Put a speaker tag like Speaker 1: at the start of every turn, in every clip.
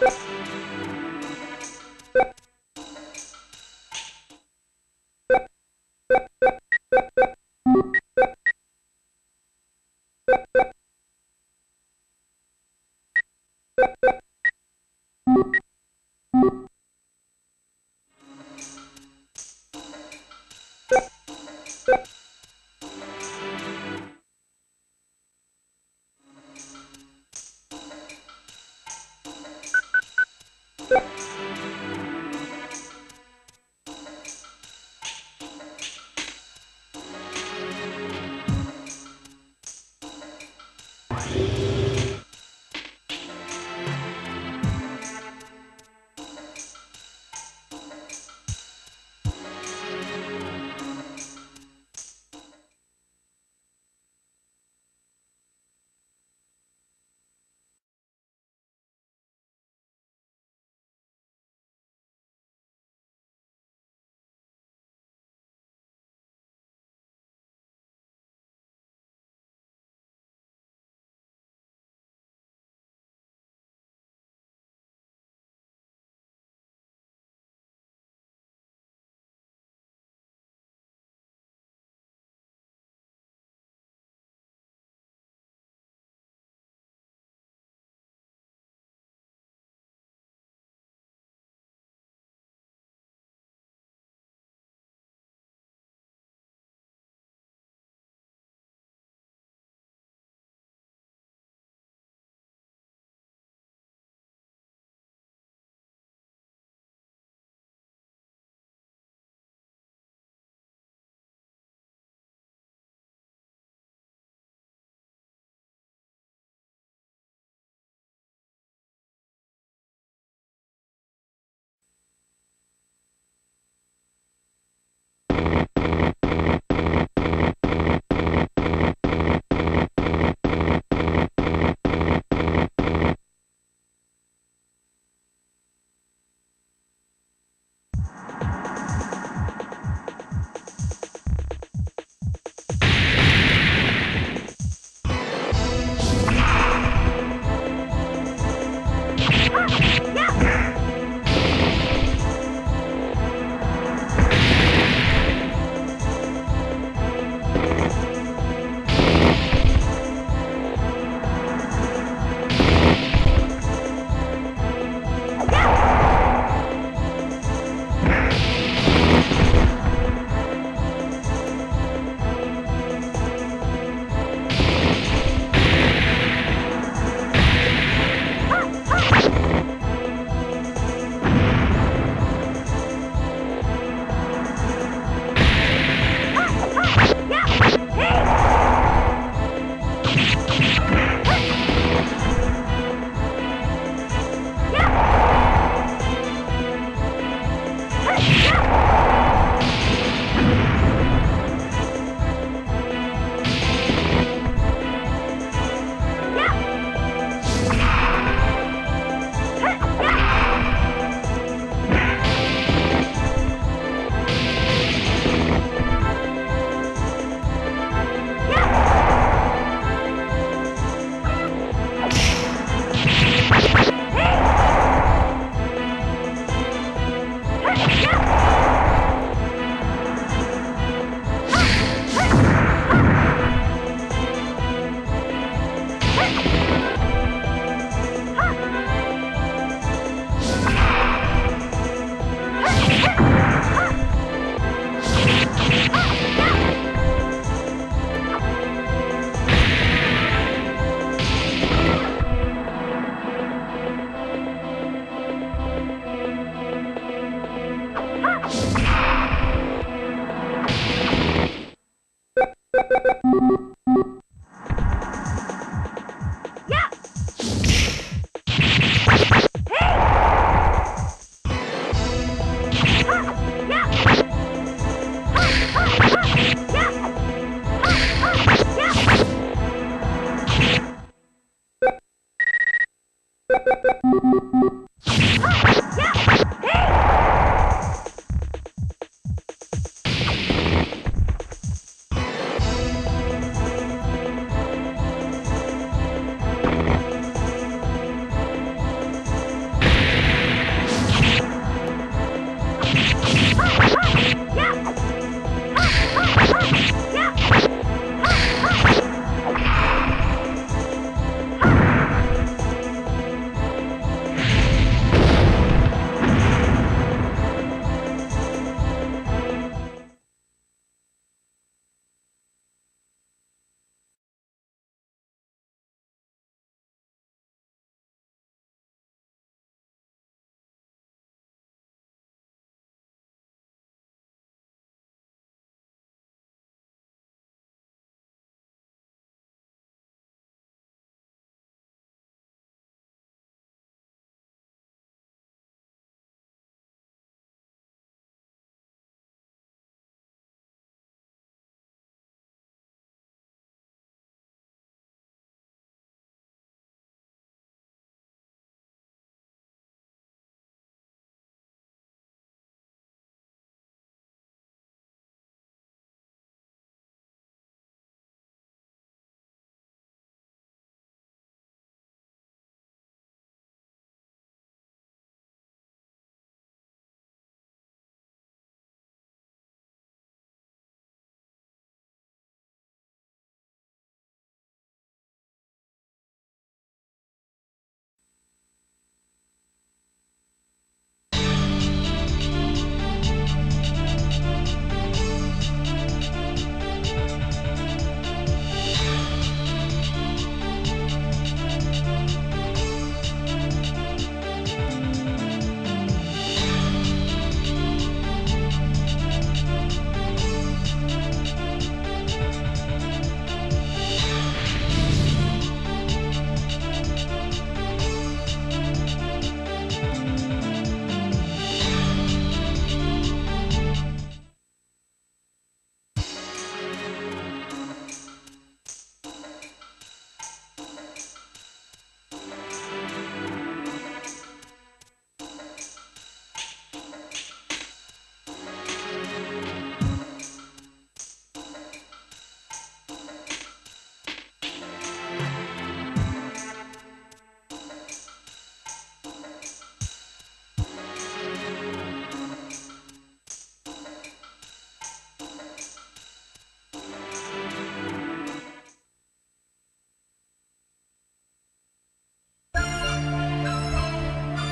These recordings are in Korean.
Speaker 1: you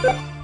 Speaker 1: you